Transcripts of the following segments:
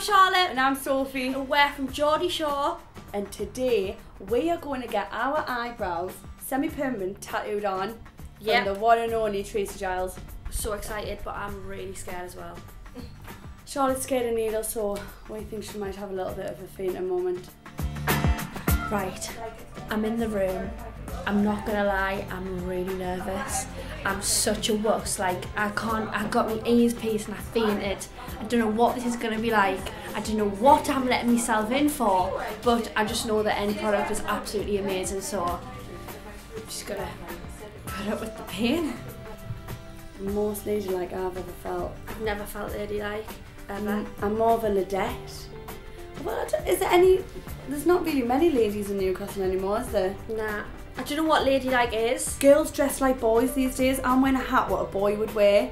I'm Charlotte, And I'm Sophie. and we're from Geordie Shore. And today we are going to get our eyebrows semi-permanent tattooed on Yep. from the one and only Tracie Giles. So excited, but I'm really scared as well. Charlotte's scared of needles, so we think she might have a little bit of a fainting moment. Right, I'm in the room. I'm not gonna lie, I'm really nervous. I'm such a wuss. Like I can't. I got my ears pierced and I fainted. I don't know what this is gonna be like. I don't know what I'm letting myself in for. But I just know the end product is absolutely amazing. So I'm just gonna put up with the pain. More Most ladylike I've ever felt. I've never felt ladylike ever. I'm, I'm more of a ladette. Well, is there any? There's not really many ladies in Newcastle anymore, is there? Nah. I don't know what ladylike is. Girls dress like boys these days. I'm wearing a hat what a boy would wear.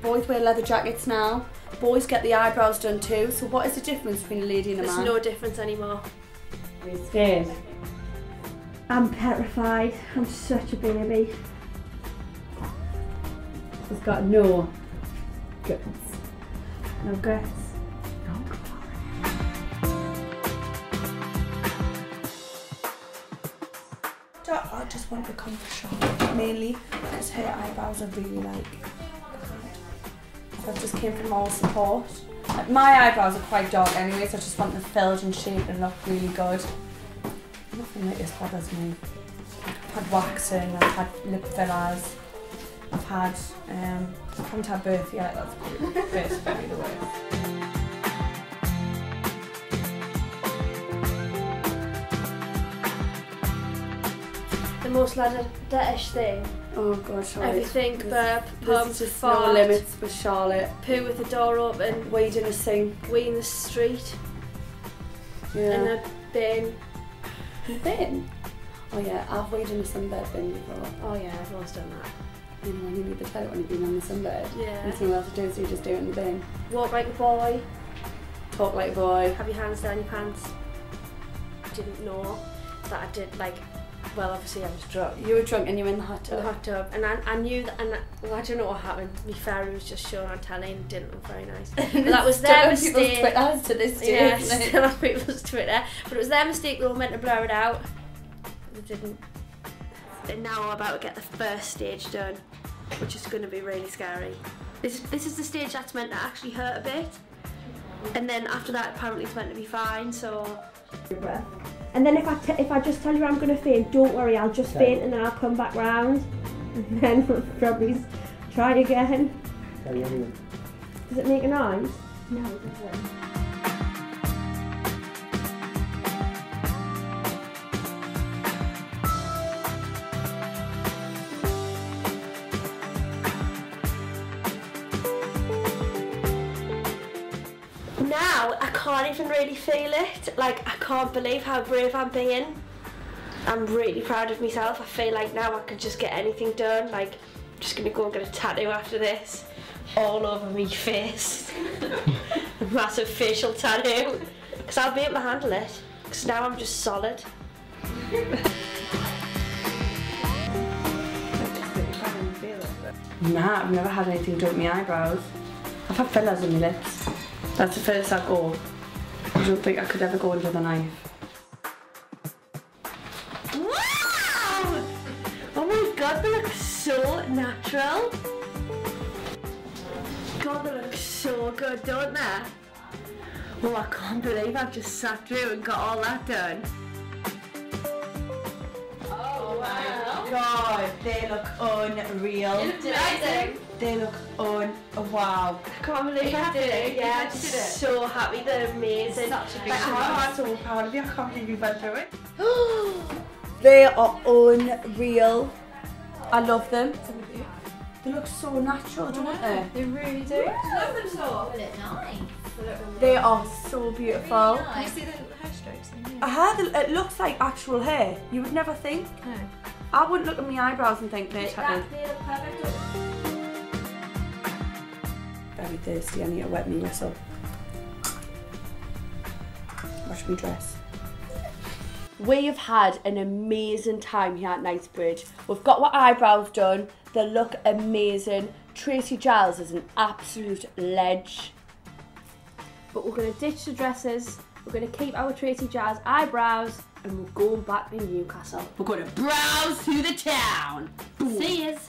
Boys wear leather jackets now. Boys get the eyebrows done too. So what is the difference between a lady and a There's man? There's no difference anymore. Are you scared? I'm petrified. I'm such a baby. It's got no guts. No guts. I just want to come for Charlotte mainly because her eyebrows are really like. So I just came from all support. My eyebrows are quite dark anyway, so I just want them filled and shaped and look really good. Nothing like this bothers me. I've had waxing, I've had lip fillers, I've had um, I haven't had birth yet. That's probably birth's probably the worst. The most laddish thing. Oh god, Charlotte. Everything, burp, There's pump, just fart, no limits with Charlotte. poo with the door open, Wade in a sink. wee in the street, Yeah. in a bin. bin. Oh yeah, I've weighed in a sunbed bin before. Oh yeah, I've always done that. You know, when you need the toilet when you've been on the sunbed. Yeah. And something else to do, so you just do it in the bin. Walk like a boy, Talk like a boy. have your hands down your pants. I didn't know that I did like, well obviously I was drunk. You were drunk and you were in the hot tub. the hot tub, and I, I knew that, and I, well, I don't know what happened. My fairy was just shown on telly and didn't look very nice. But that was their mistake. Twitters to this day. Yeah, still on people's Twitter. But it was their mistake. They were meant to blur it out. They didn't. And now I'm about to get the first stage done, which is going to be really scary. This is this is the stage that's meant to actually hurt a bit, and then after that apparently it's meant to be fine. So And then if I t- if I just tell you I'm going to faint, don't worry, I'll just Okay. faint and then I'll come back round. And then we'll probably try again. Tell you anyway. Does it make a noise? No, it doesn't. Now I can't even really feel it. Like I can't believe how brave I'm being. I'm really proud of myself. I feel like now I could just get anything done. Like I'm just gonna go and get a tattoo after this, all over me face, a massive facial tattoo, because I'll be able to handle it. Because now I'm just solid. Nah, I've never had anything done with my eyebrows. I've had fillers in my lips. That's the first I go. I don't think I could ever go under the knife. Wow! Oh my god, they look so natural. God, they look so good, don't they? Oh, I can't believe I've just sat through and got all that done. God, they look unreal. Amazing. They look un. Wow. I can't believe I did it. Yeah, I'm so happy. They're amazing. Such a big Like, I'm so proud of you. I can't believe you went through it. they are unreal. I love them. They look so natural, don't they? They really do. They are so beautiful. Can you see the hair strokes? In I had it looks like actual hair. You would never think. here? I wouldn't look at my eyebrows and think they're tatted. Very thirsty. I need to wet me whistle. Wash me dress. We have had an amazing time here at Knightsbridge. We've got our eyebrows done. They look amazing. Tracie Giles is an absolute ledge. but we're going to ditch the dresses, we're going to keep our Tracie Giles eyebrows, and we're going back to Newcastle. We're going to browse through the town. See yous!